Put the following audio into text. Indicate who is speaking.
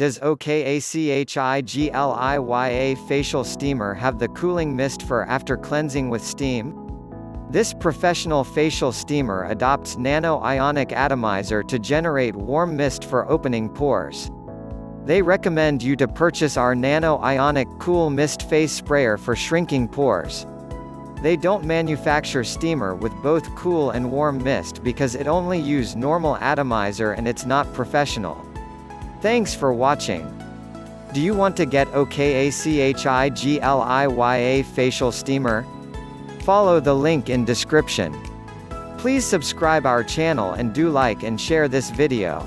Speaker 1: Does OKACHIGLIYA facial steamer have the cooling mist for after cleansing with steam? This professional facial steamer adopts nano-ionic atomizer to generate warm mist for opening pores. They recommend you to purchase our nano-ionic cool mist face sprayer for shrinking pores. They don't manufacture steamer with both cool and warm mist because it only use normal atomizer and it's not professional. Thanks for watching. Do you want to get OKACHIGLIYA facial steamer? Follow the link in description. Please subscribe our channel and do like and share this video.